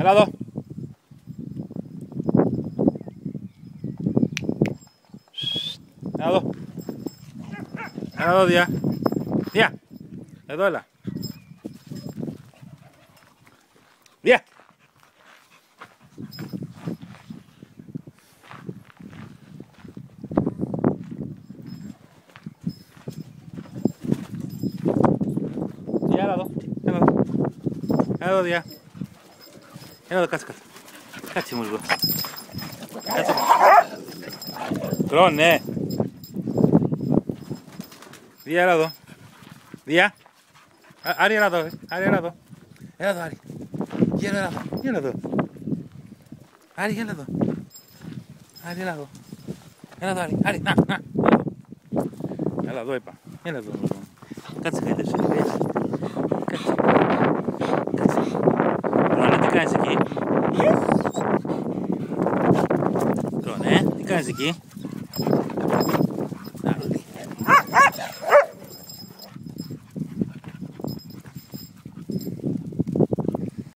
Al lado. Lado. Al lado, ya. Ya. Le duela. Ya. Al lado. Al lado. Ya. Έλα εδώ, κάτσε κάτω. Κάτσε μου λίγο. Κάτσε. Κρόνε. Διά, έλα εδώ. Διά. Α- Άρη, έλα εδώ. ρε. Άρη, έλα εδώ. Έλα εδώ, Άρη. Γέλα έλα εδώ. Γέλα εδώ. Άρη, γέλα εδώ. Άρη, έλα εδώ. Έλα εδώ, Άρη. Άρη, να, να. Έλα εδώ. Έλα εδώ, είπα. Έλα εδώ. λοιπόν. Κάτσε, κάτσε. σου, Κάτσε. Κάτσε. Pronto, né? De esse aqui.